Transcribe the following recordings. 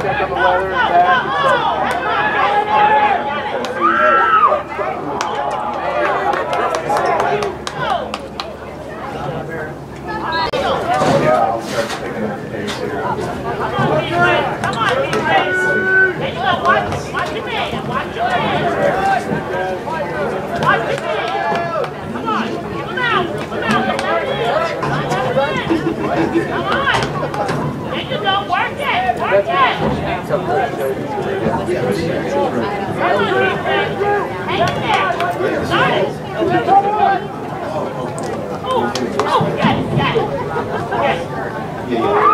Check on the weather and back and stuff. Yeah.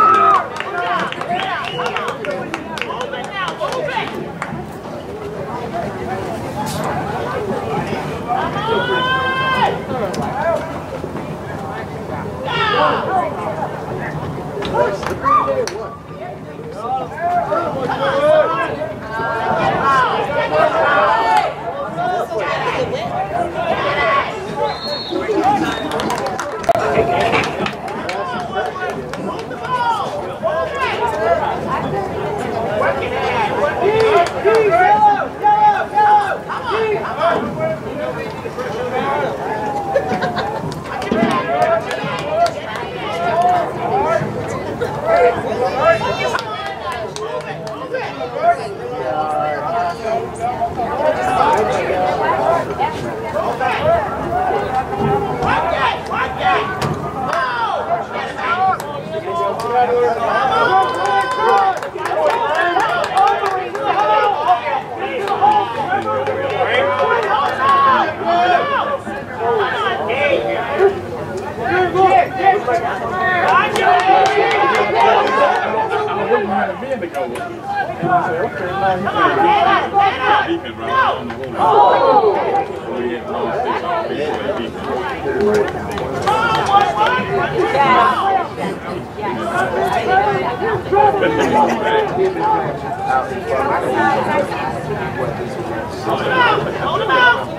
Hold him out!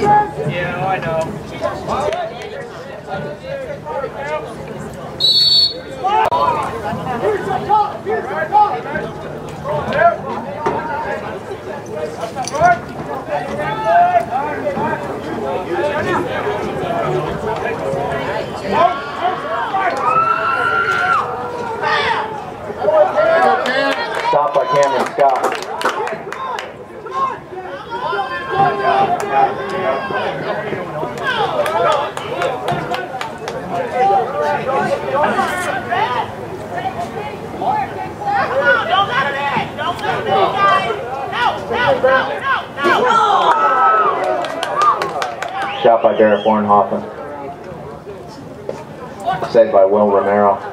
Yeah, I know. Stop by Cameron Scott. Shot by Derek Warnhoffen. Saved by Will Romero.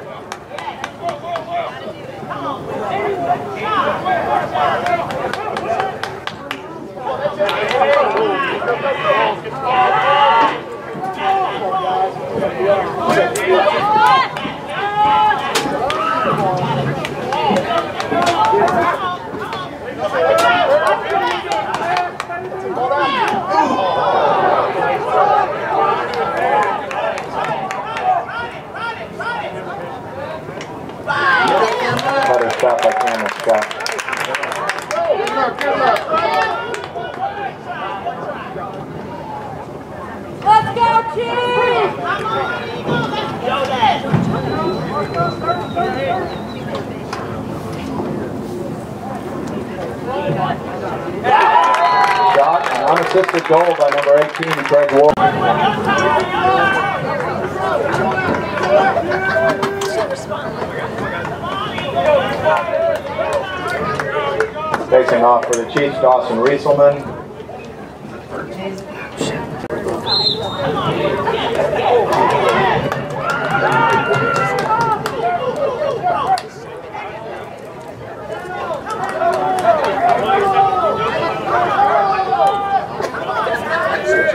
Shot, goal by number 18, Craig Ward. Facing off for the Chiefs, Dawson Rieselman. Somebody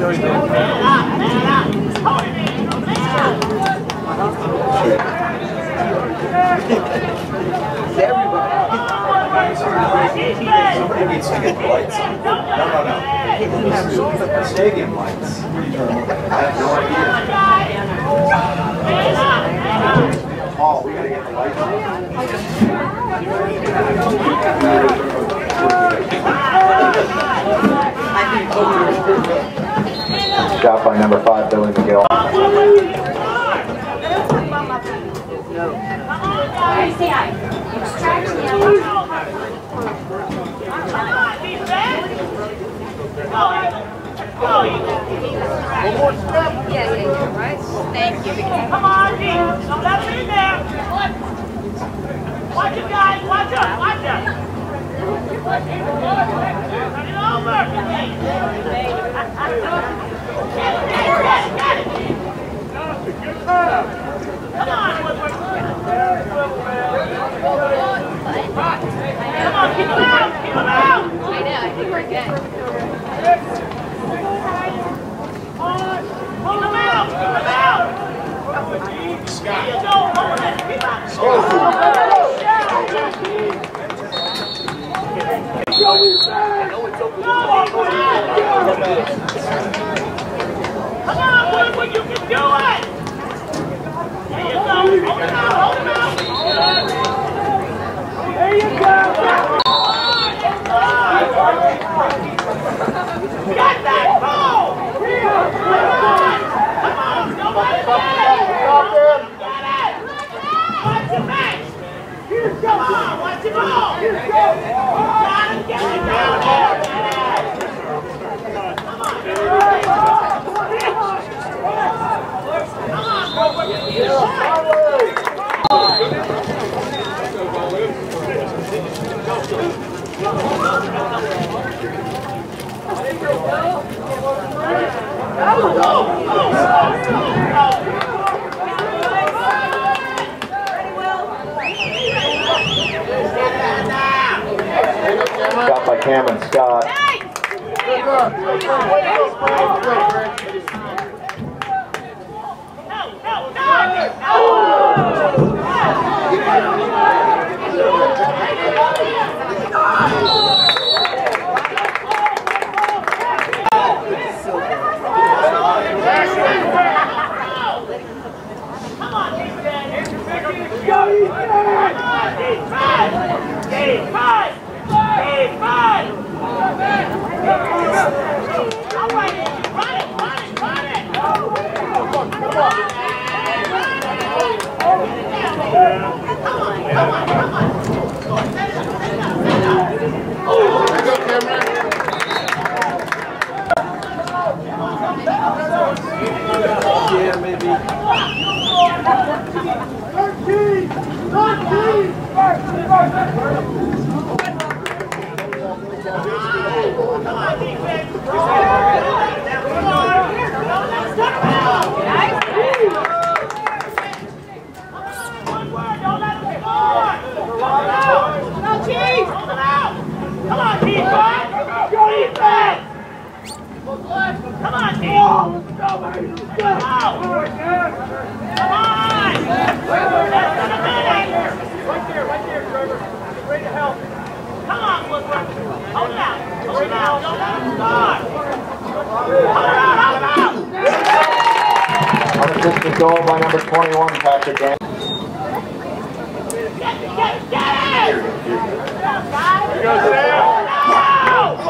Stadium lights. I have no idea. Paul, we gotta get the lights. Shot by number 5, Billy McGill. Come on. Watch it, guys. Watch it. Watch it. Turn it over. Get it, get it, get it, get it. Come on, Woodward. Come on, keep him out. Keep him out. I know, I think we're good. Keep him out. Keep him out. Scott. There you go. Over there. Keep out. Come on, boy, boy, you can do it! There you go. Hold him out, hold him out. There you go. Get that ball! Come on! Come on! Nobody get it! Get it! Watch your match! Come on, watch your ball! Got him, get it down there! Come on, get it! Come on, boy, boy, you need a shot! Shot by Cameron Scott. Defense! All right, run it, run it, run it! Come on! Come on, come on, come on! Set it up, set it up, set it up! Come on, defense! Come on! Don't let us turn around! One word, don't let them score! Hold it out! No, Chief! Hold it out! Come on, defense! Defense! Come on, Chief! Come on! Come on! Less than a minute! Right there, right there, Trevor. Ready to help. Come on, Woodward! Hold it out! Hold it out! Don't let them score! Hold it out! Hold it out! Unassisted goal by number 21, Patrick Gann. Get, get, get it! There you go, Sam.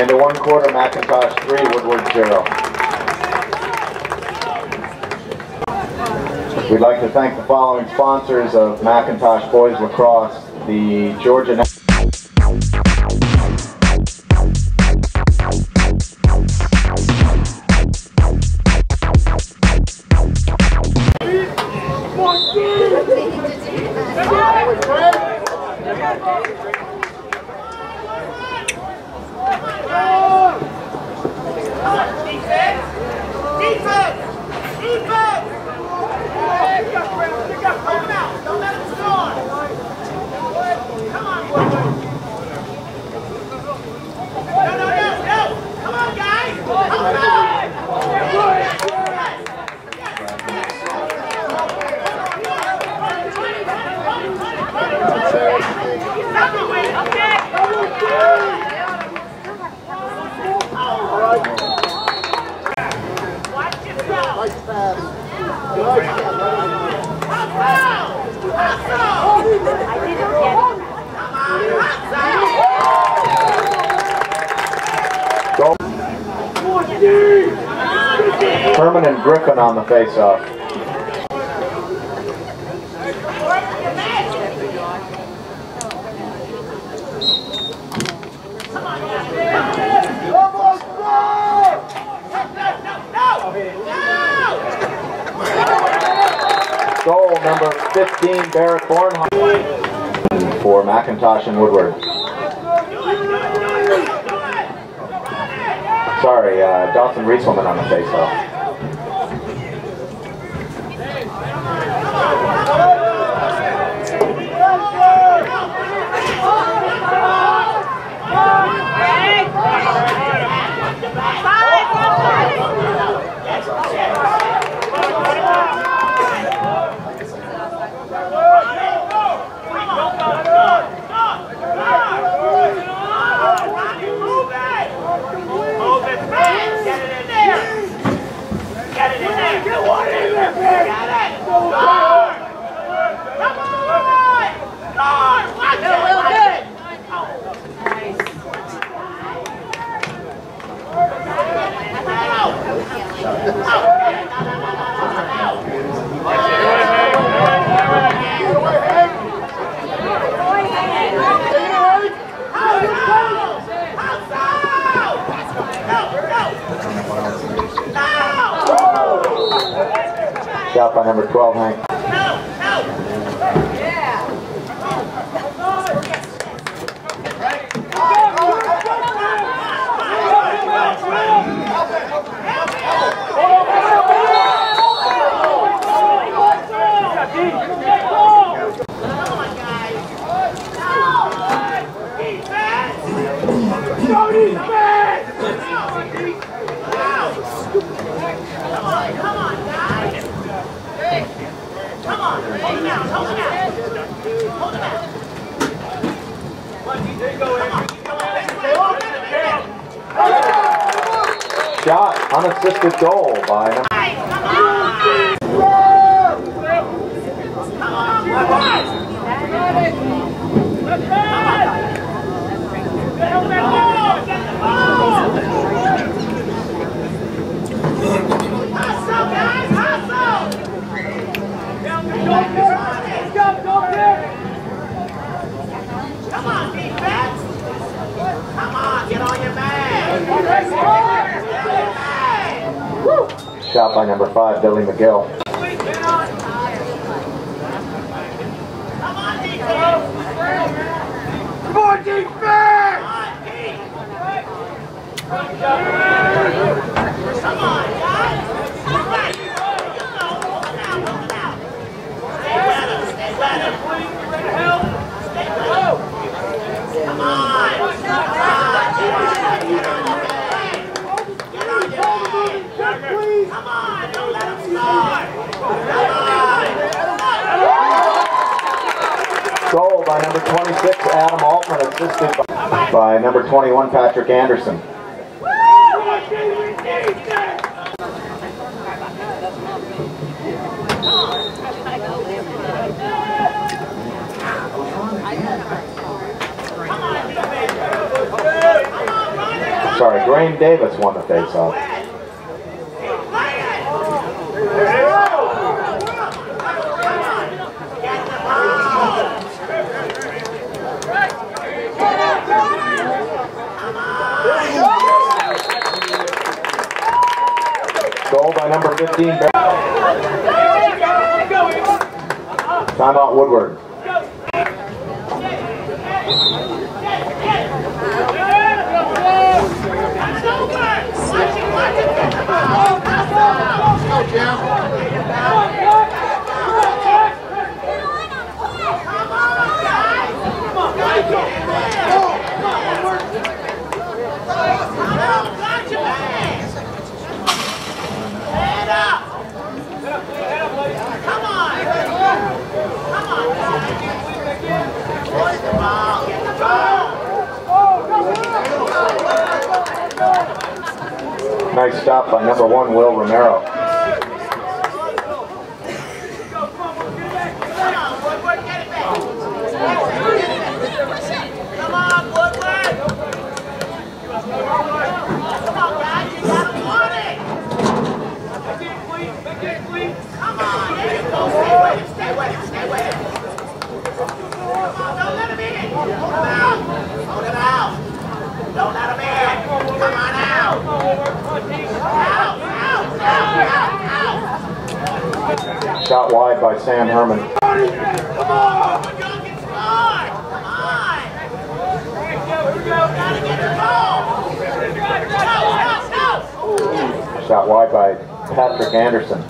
The end of one quarter, McIntosh three, Woodward zero. We'd like to thank the following sponsors of McIntosh Boys Lacrosse, the Georgia. unassisted goal by number Come on, defense! Come on, get on your man! shot by number five, Billy McGill. Come on, defense! Come on! number 26, Adam Altman, assisted by, by number 21, Patrick Anderson. Sorry, Graham Davis won the faceoff. 15 back. Timeout Woodward. Go, nice stop by number one, Will Romero. By Sam Herman. Shot wide by Patrick Anderson.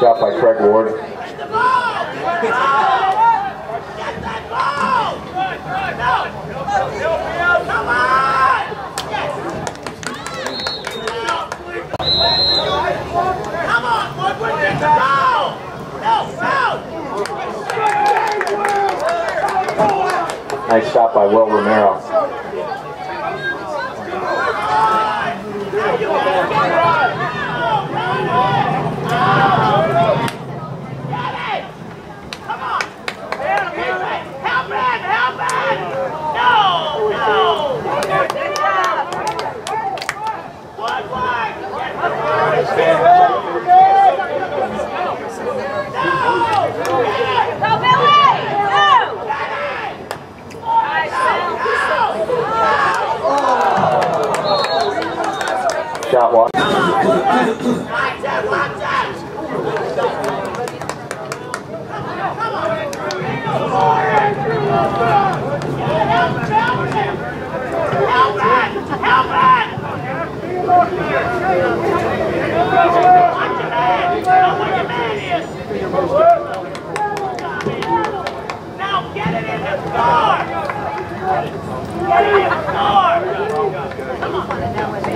Shot by Craig Ward. Get the ball! Get that ball! No! Come on! Come on, Woodward, get the ball! No, no! Nice shot by Will Romero. Come on! Help it! Help it! No! No! Woodward! Get the ball! No! Go, Billy! Go! Shot wide. Watch it! Watch it! Help it! Help it! Watch your man! Know where your man is! Now get it in the score! Get it in the score! Come on!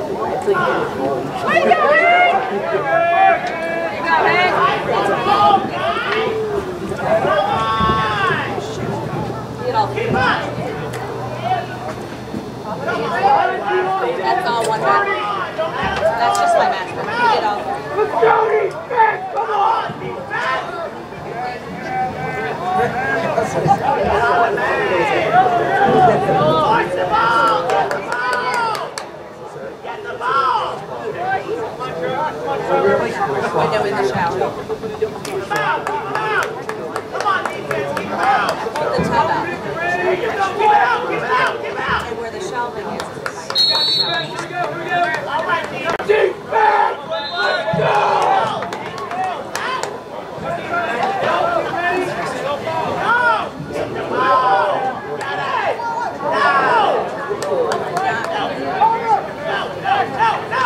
Watch it! It! Go, Hank! You go, Hank! Go, guys! Come on! Get! That's all one match. That's just my match. You get off. Let's go, defense! Come on, defense! Watch the ball! Get the ball! Get the ball! Window in the shower. Keep out! Keep out! Come on, defense! Keep him out! Put the tub. Keep it out! Keep it out! Keep it out! And where the shelving is, is the shower. All right, defense! Defense! Let's go! No! Get the ball! Get it! No! No, no, no!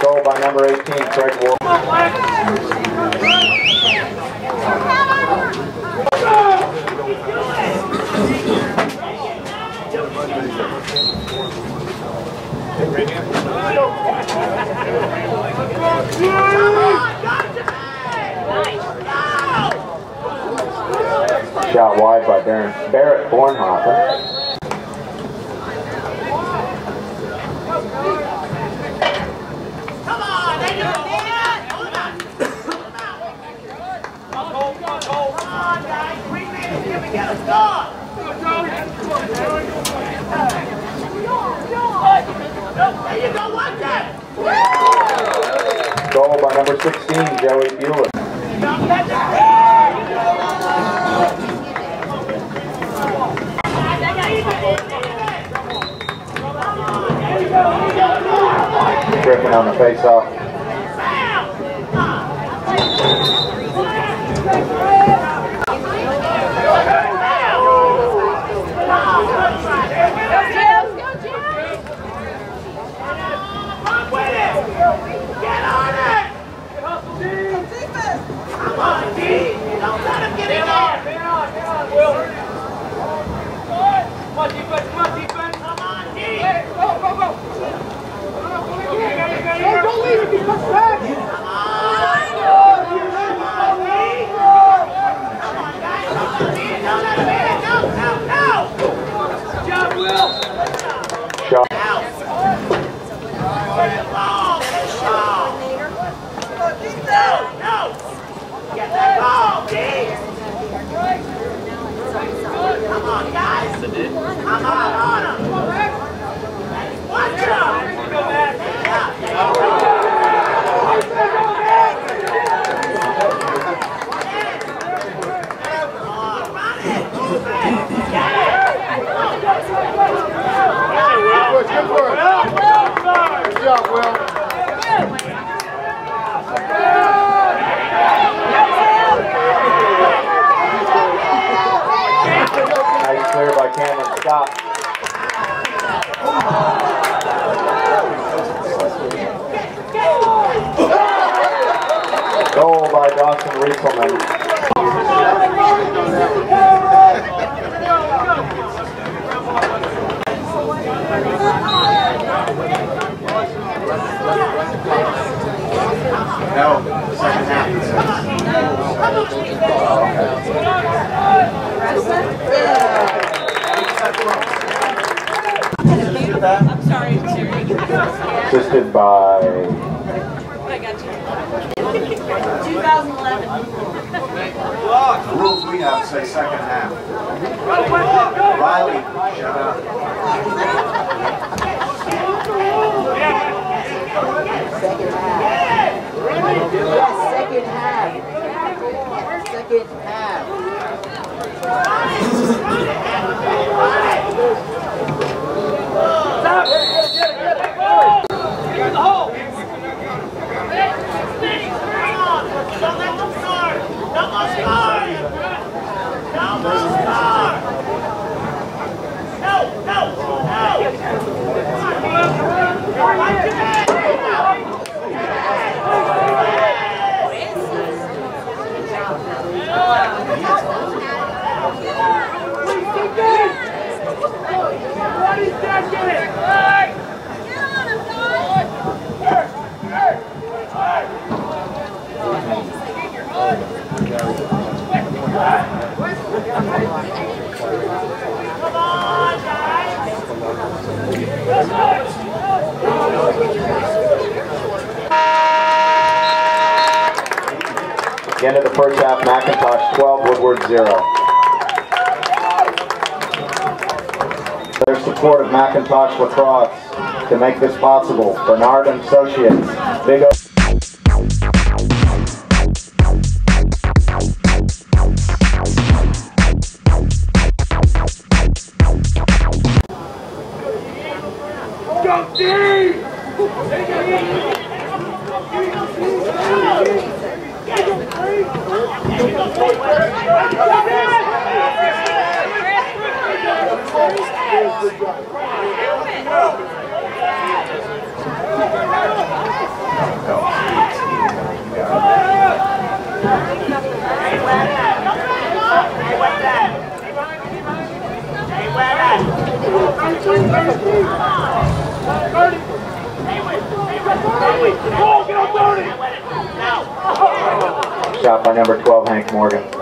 Goal by number 18, Craig Go! Shot wide by Barrett Bornhofer. Come on, there you go, Dan! Hold him out! Hold him out! Come on, guys, three minutes, here we get a score! There you go, watch that! Goal by number 16, Joey Bueller. Griffin on the face-off. Shot by number 12, Hank Morgan.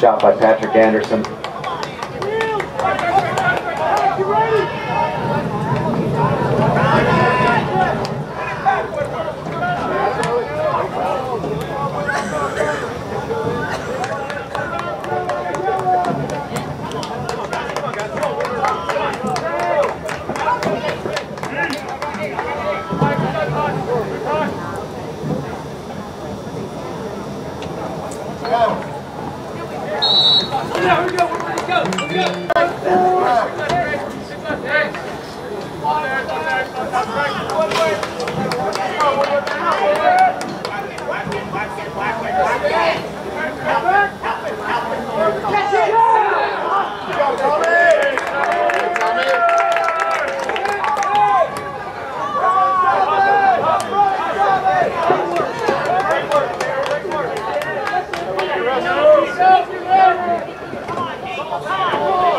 shot by Patrick Anderson. Come on, Come on.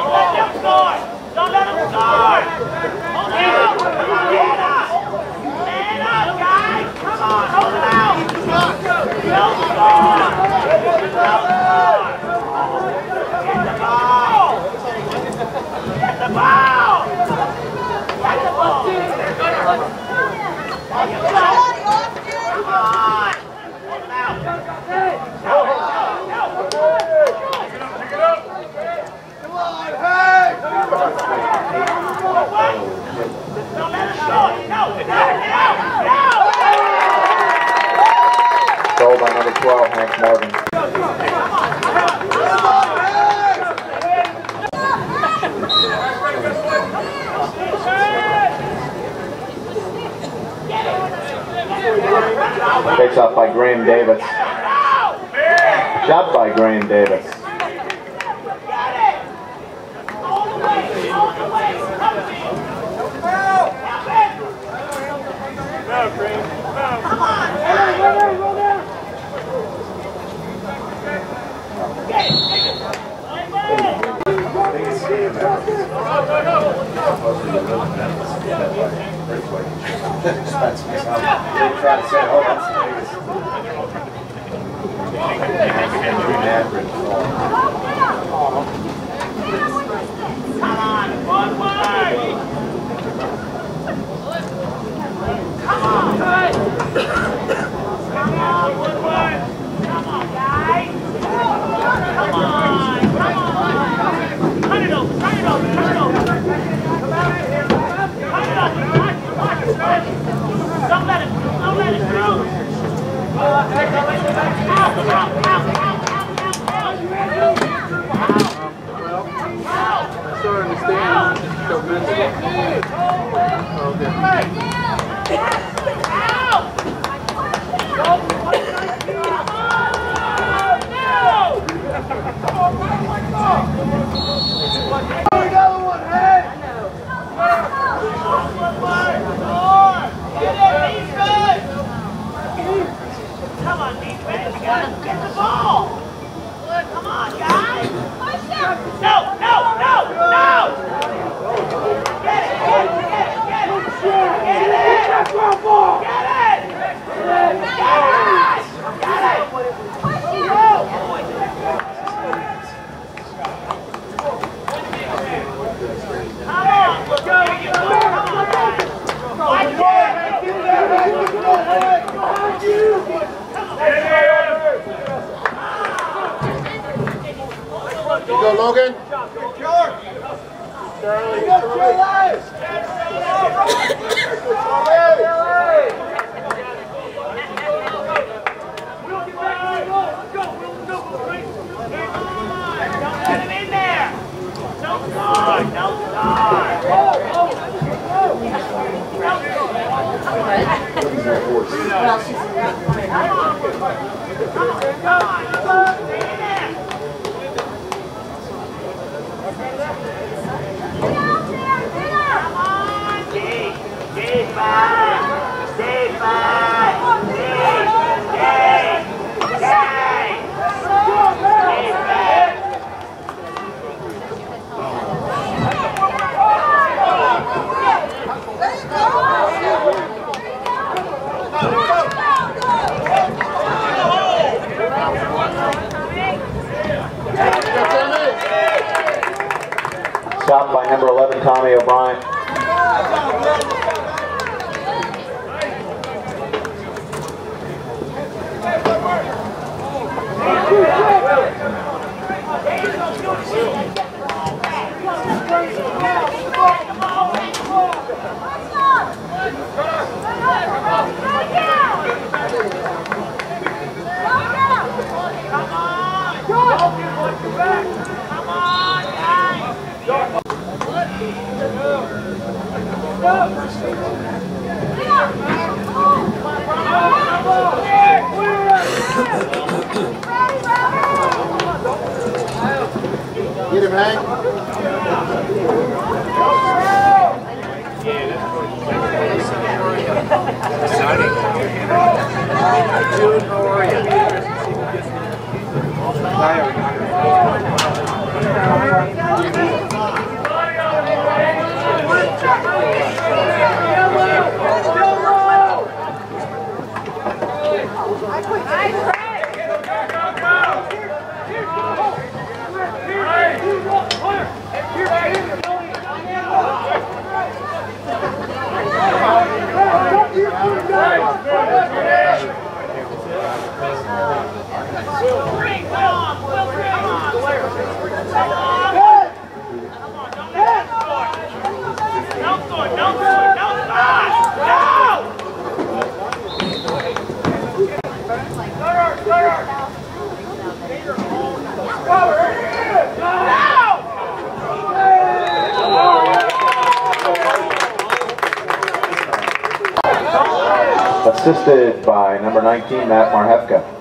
Don't let him score! Don't let him score! No, no, no, no, no. 12, Hank Morgan. Takes off by Graham Davis. Shot by Graham Davis. Expensive as hell. They try to say, oh, that's the biggest. Average. Don't let it, don't let it through. Out, out, out, out, out, out. I sort of understand. So mental. Okay. 19, Matt Marhefka.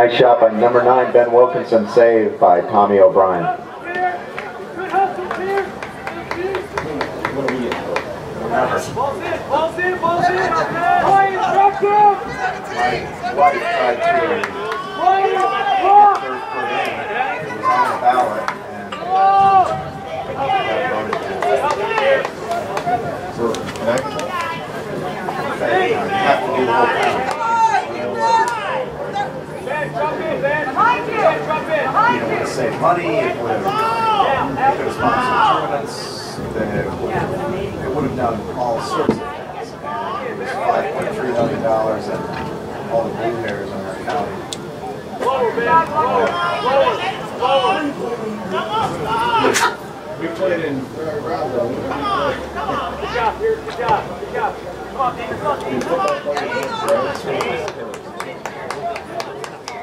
Nice shot by number nine, Ben Wilkinson, saved by Tommy O'Brien theirs put in. It was on the ballot and got voted down. For back, You have to do the whole thing. Ben, jump in, Ben. Ben, jump in. You know, it would save money, it would have, it could have sponsored tournaments, that it would have, it would have done all sorts of things. And it was five point three million dollars and all the blue hairs in our county. Lower, Ben. Lower. Lower. Lower. we played in Colorado. Good job, here. Good job. Good job. Come on, Dean. Come on, Dean. Come on.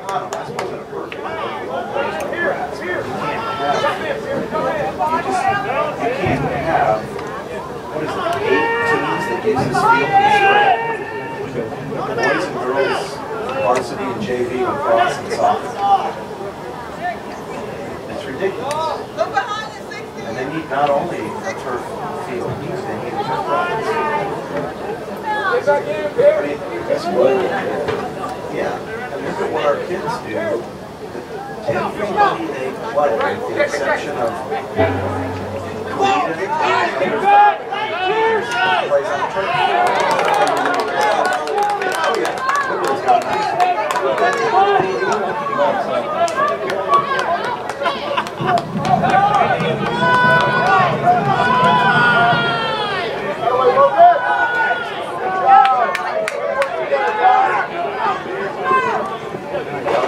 I don't know, this wasn't a perfect. Here. Here. Jump in. Here. Jump in. You can't have, what is it, eight field Boys and girls, varsity and JV lacrosse and soccer. It's ridiculous. And they need not only a turf field, they need a turf practice. I mean, that's what, yeah, and look at what our kids do. Everybody they play, with the exception of. Cheers. plays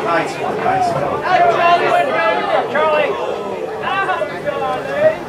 nice. One, nice one. Charlie. Charlie. Ah,